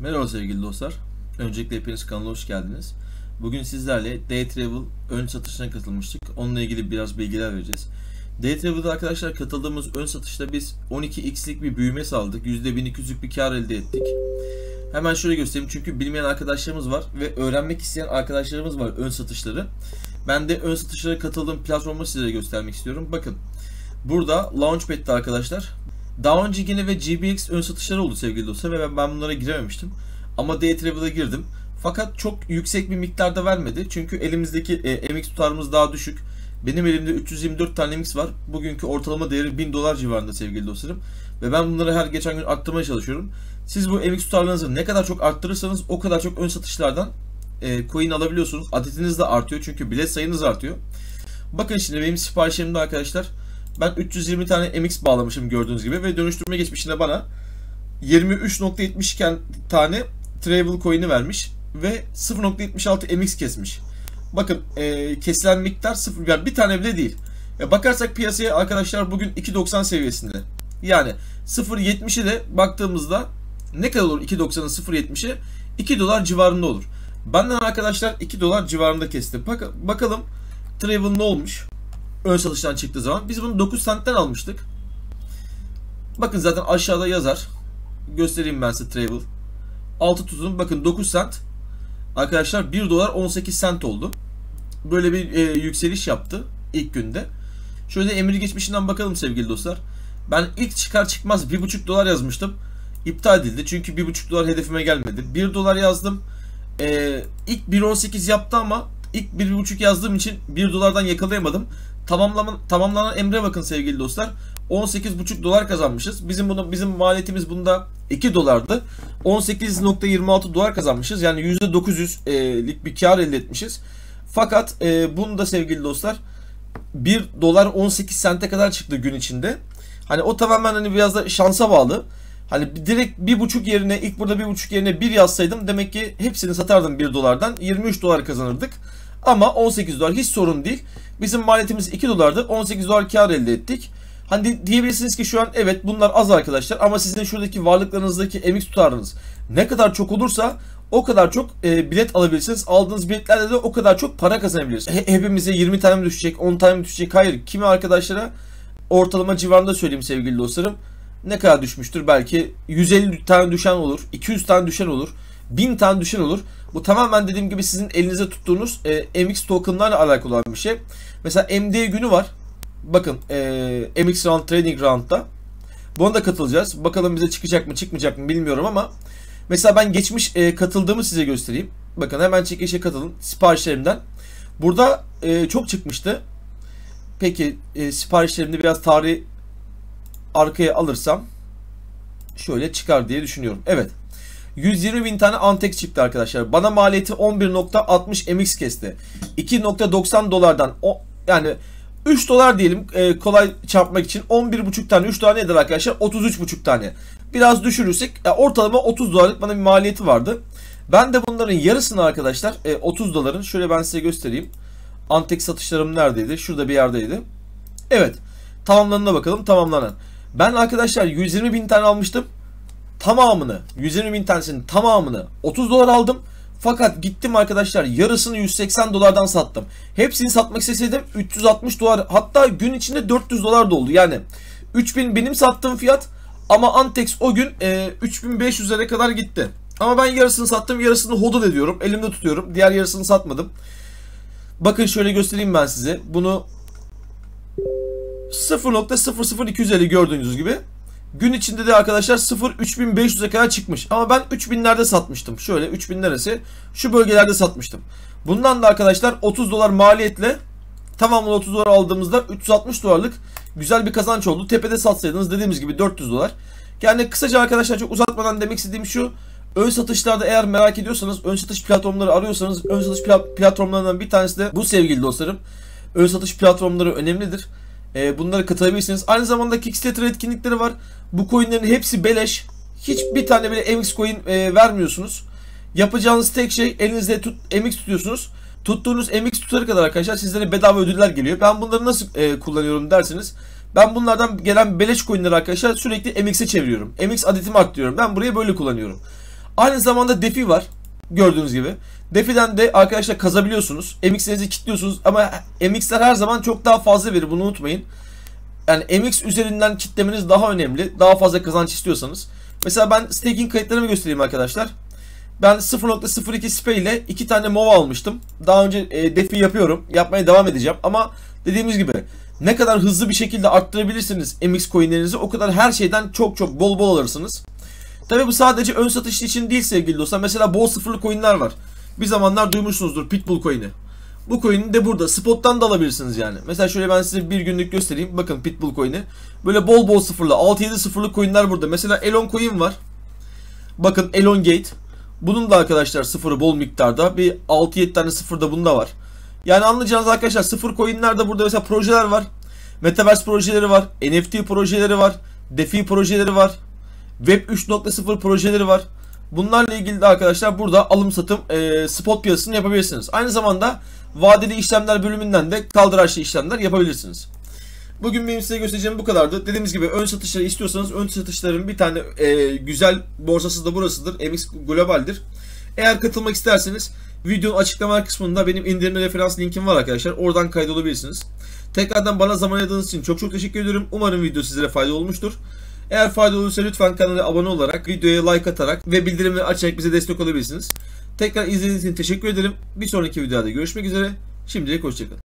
Merhaba sevgili dostlar. Öncelikle hepiniz kanala hoş geldiniz. Bugün sizlerle Day Travel ön satışına katılmıştık. Onunla ilgili biraz bilgiler vereceğiz. Day Travel'da arkadaşlar katıldığımız ön satışta biz 12x'lik bir büyüme sağladık. %1200'lük bir kar elde ettik. Hemen şöyle göstereyim çünkü bilmeyen arkadaşlarımız var ve öğrenmek isteyen arkadaşlarımız var ön satışları. Ben de ön satışlara katıldığım platformu sizlere göstermek istiyorum. Bakın burada Launchpad'de arkadaşlar önce yine ve GBX ön satışları oldu sevgili dostlar ve ben bunlara girememiştim. Ama Day Travel'a girdim. Fakat çok yüksek bir miktarda vermedi. Çünkü elimizdeki e, MX tutarımız daha düşük. Benim elimde 324 tane MX var. Bugünkü ortalama değeri 1000 dolar civarında sevgili dostlarım. Ve ben bunları her geçen gün arttırmaya çalışıyorum. Siz bu MX tutarlarınızı ne kadar çok arttırırsanız o kadar çok ön satışlardan e, coin alabiliyorsunuz. Adetiniz de artıyor çünkü bilet sayınız artıyor. Bakın şimdi benim siparişlerimde arkadaşlar ben 320 tane MX bağlamışım gördüğünüz gibi ve dönüştürme geçmişinde bana 23.72 tane travel coin'i vermiş ve 0.76 MX kesmiş. Bakın e, kesilen miktar sıfır yani bir tane bile değil. E, bakarsak piyasaya arkadaşlar bugün 2.90 seviyesinde. Yani 0.70'i de baktığımızda ne kadar olur 2.90'ın 0.70'i 2 dolar civarında olur. Benden arkadaşlar 2 dolar civarında kesti. Bak bakalım Travel ne olmuş? Ön satıştan çıktığı zaman. Biz bunu 9 centten almıştık. Bakın zaten aşağıda yazar. Göstereyim ben size Travel. Altı tutun. Bakın 9 cent. Arkadaşlar 1 dolar 18 cent oldu. Böyle bir e, yükseliş yaptı ilk günde. Şöyle emir geçmişinden bakalım sevgili dostlar. Ben ilk çıkar çıkmaz 1,5 dolar yazmıştım. İptal edildi çünkü 1,5 dolar hedefime gelmedi. 1 dolar yazdım. Ee, ilk 1.18 yaptı ama ilk 1.5 yazdığım için 1 dolardan yakalayamadım. Tamamlanan, tamamlanan emre bakın sevgili dostlar. 18,5 dolar kazanmışız. Bizim bunu bizim maliyetimiz bunda 2 dolardı. 18.26 dolar kazanmışız. Yani %900'lik bir kar elde etmişiz. Fakat e, bunu da sevgili dostlar 1 dolar 18 sente kadar çıktı gün içinde. Hani o tamamen hani biraz da şansa bağlı. Hani direkt bir buçuk yerine ilk burada bir buçuk yerine bir yazsaydım demek ki hepsini satardım 1 dolardan 23 dolar kazanırdık. Ama 18 dolar hiç sorun değil. Bizim maliyetimiz 2 dolardı. 18 dolar kar elde ettik. Hani diyebilirsiniz ki şu an evet bunlar az arkadaşlar ama sizin şuradaki varlıklarınızdaki MX tutarınız ne kadar çok olursa o kadar çok e, bilet alabilirsiniz. Aldığınız biletlerle de o kadar çok para kazanabilirsiniz. He, hepimize 20 tane mi düşecek, 10 tane mi düşecek? Hayır. Kimi arkadaşlara ortalama civarında söyleyeyim sevgili dostlarım. Ne kadar düşmüştür? Belki 150 tane düşen olur, 200 tane düşen olur, 1000 tane düşen olur. Bu tamamen dediğim gibi sizin elinize tuttuğunuz e, MX tokenlarla alakalı olan bir şey. Mesela MD günü var. Bakın e, MX Round Trading Round'da. Buna da katılacağız. Bakalım bize çıkacak mı çıkmayacak mı bilmiyorum ama mesela ben geçmiş e, katıldığımı size göstereyim. Bakın hemen çekilişe katılın siparişlerimden. Burada e, çok çıkmıştı. Peki e, siparişlerimde biraz tarihi arkaya alırsam şöyle çıkar diye düşünüyorum. Evet. 120 bin tane Antex çıktı arkadaşlar. Bana maliyeti 11.60 MX kesti. 2.90 dolardan o yani 3 dolar diyelim e, kolay çarpmak için 11.5 tane 3 dolar nedir arkadaşlar? 33.5 tane. Biraz düşürürsek e, ortalama 30 dolarlık bana bir maliyeti vardı. Ben de bunların yarısını arkadaşlar e, 30 doların şöyle ben size göstereyim. Antex satışlarım neredeydi? Şurada bir yerdeydi. Evet. Tamamlanına bakalım. Tamamlanan. Ben arkadaşlar 120 bin tane almıştım. Tamamını 120 bin tanesinin tamamını 30 dolar aldım. Fakat gittim arkadaşlar yarısını 180 dolardan sattım. Hepsini satmak isteseydim 360 dolar hatta gün içinde 400 dolar da oldu. Yani 3000 benim sattığım fiyat ama Antex o gün e, 3500'lere kadar gitti. Ama ben yarısını sattım yarısını hodl ediyorum elimde tutuyorum. Diğer yarısını satmadım. Bakın şöyle göstereyim ben size. Bunu 0.00250 gördüğünüz gibi. Gün içinde de arkadaşlar 0 3500'e kadar çıkmış. Ama ben 3000'lerde satmıştım. Şöyle 3000 neresi? Şu bölgelerde satmıştım. Bundan da arkadaşlar 30 dolar maliyetle tamamını 30 dolar aldığımızda 360 dolarlık güzel bir kazanç oldu. Tepede satsaydınız dediğimiz gibi 400 dolar. Yani kısaca arkadaşlar çok uzatmadan demek istediğim şu. Ön satışlarda eğer merak ediyorsanız, ön satış platformları arıyorsanız, ön satış platformlarından bir tanesi de bu sevgili dostlarım. Ön satış platformları önemlidir. E, bunlara katılabilirsiniz. Aynı zamanda Kickstarter etkinlikleri var. Bu coinlerin hepsi beleş. Hiçbir tane bile MX coin e, vermiyorsunuz. Yapacağınız tek şey elinizde tut, MX tutuyorsunuz. Tuttuğunuz MX tutarı kadar arkadaşlar sizlere bedava ödüller geliyor. Ben bunları nasıl e, kullanıyorum derseniz. Ben bunlardan gelen beleş coinleri arkadaşlar sürekli MX'e çeviriyorum. MX adetimi arttırıyorum. Ben buraya böyle kullanıyorum. Aynı zamanda DeFi var. Gördüğünüz gibi. DeFi'den de arkadaşlar kazabiliyorsunuz. MX'lerinizi kilitliyorsunuz ama MX'ler her zaman çok daha fazla verir bunu unutmayın. Yani MX üzerinden kitlemeniz daha önemli. Daha fazla kazanç istiyorsanız. Mesela ben staking kayıtlarımı göstereyim arkadaşlar. Ben 0.02 SPE ile iki tane MOV almıştım. Daha önce e, DeFi yapıyorum. Yapmaya devam edeceğim ama dediğimiz gibi ne kadar hızlı bir şekilde arttırabilirsiniz MX coinlerinizi o kadar her şeyden çok çok bol bol alırsınız. Tabi bu sadece ön satış için değil sevgili dostlar. Mesela bol sıfırlı coinler var. Bir zamanlar duymuşsunuzdur Pitbull coin'i. Bu coin'i de burada. Spot'tan da alabilirsiniz yani. Mesela şöyle ben size bir günlük göstereyim. Bakın Pitbull coin'i. Böyle bol bol sıfırlı. 6-7 sıfırlı coin'ler burada. Mesela Elon coin var. Bakın Elongate. Bunun da arkadaşlar sıfırı bol miktarda. Bir 6-7 tane sıfır da bunda var. Yani anlayacağınız arkadaşlar sıfır coin'lerde burada mesela projeler var. Metaverse projeleri var. NFT projeleri var. DeFi projeleri var. Web 3.0 projeleri var. Bunlarla ilgili de arkadaşlar burada alım satım e, spot piyasasını yapabilirsiniz. Aynı zamanda vadeli işlemler bölümünden de kaldıraçlı işlemler yapabilirsiniz. Bugün benim size göstereceğim bu kadardı. Dediğimiz gibi ön satışları istiyorsanız ön satışların bir tane e, güzel borsası da burasıdır. MX Global'dir. Eğer katılmak isterseniz videonun açıklama kısmında benim indirimli referans linkim var arkadaşlar. Oradan kaydolabilirsiniz. Tekrardan bana zaman ayırdığınız için çok çok teşekkür ediyorum. Umarım video sizlere faydalı olmuştur. Eğer faydalı olursa lütfen kanala abone olarak, videoya like atarak ve bildirimleri açarak bize destek olabilirsiniz. Tekrar izlediğiniz için teşekkür ederim. Bir sonraki videoda görüşmek üzere. Şimdilik hoşçakalın.